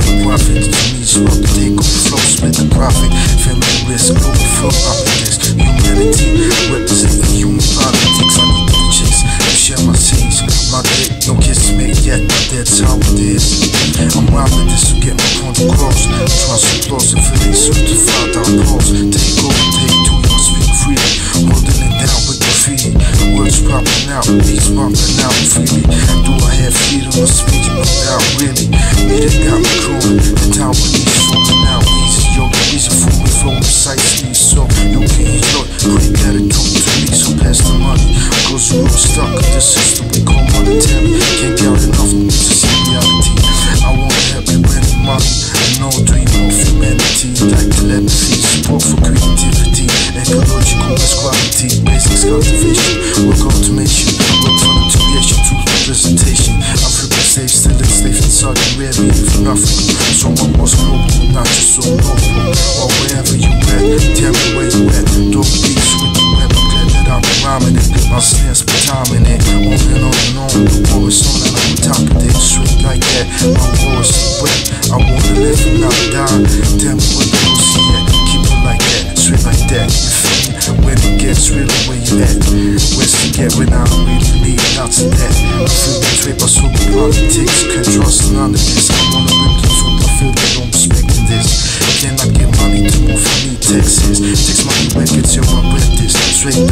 selling profit, To me, it's not to take over flow, split the profit. family risk, overflow optics. Humanity, representing human politics. I need to chase share my sins. My dick, don't kiss me yet, but that's how it is. It. On and on and on. Is on and I'm on top of it. Straight like that. My war is so wet. I wanna live and not die. Tell me where the pussy at. Keep it like that. Straight like that. You feel me? When it gets real, where you at? Where's the get when I don't really need lots of that? I feel betrayed by so many politics. Can't trust none of this. I wanna rip the truth. I feel they don't respect this. Cannot get money to move from me, Texas. Takes money records, yo, I read this. Straight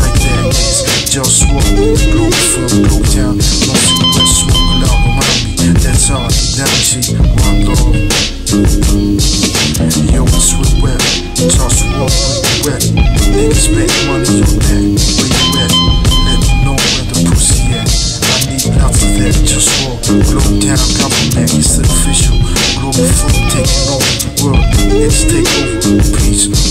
Make money on that. Where you at? Let me know where the pussy at. I need lots of that. Just walk. Globe town government. It's official. Global food taking over the world. It's take over. Peace. One love.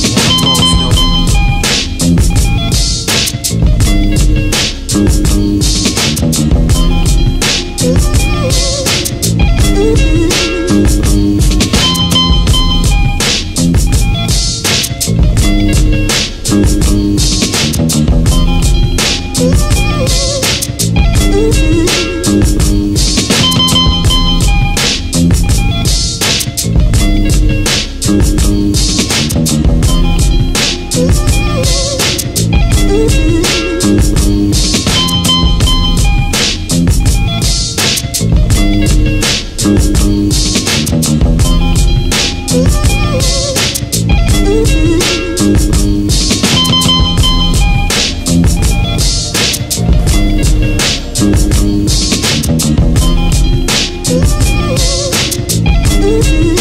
Música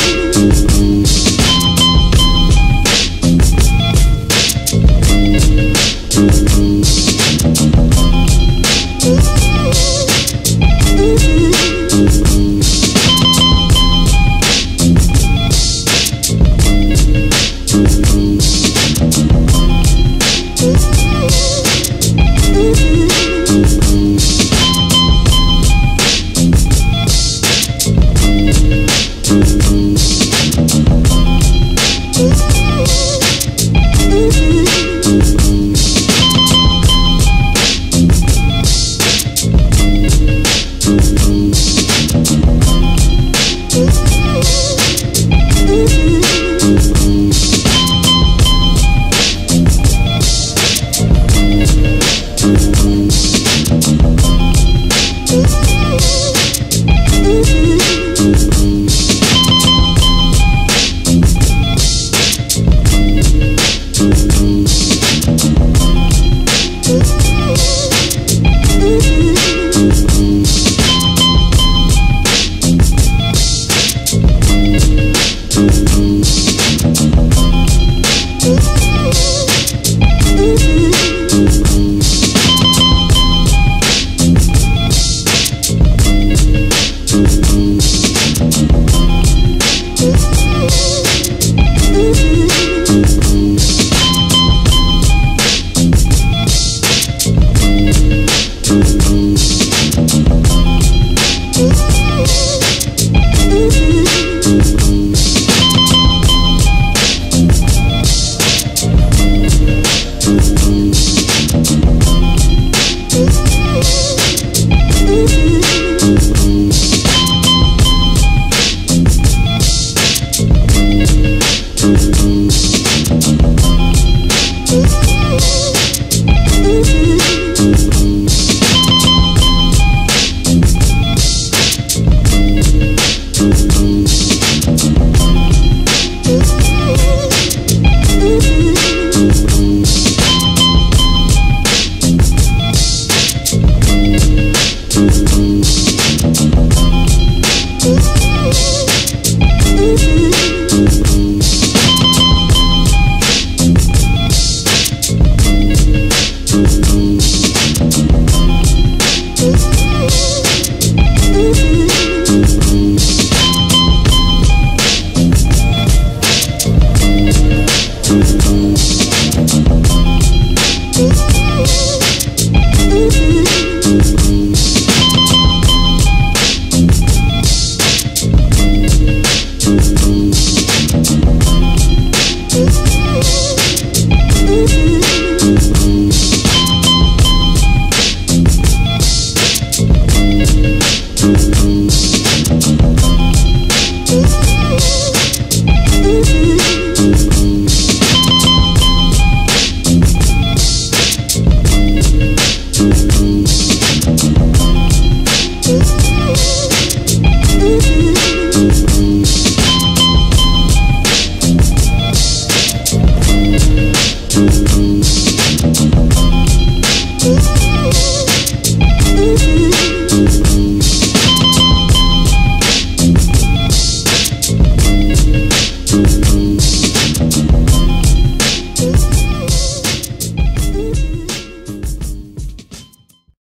Música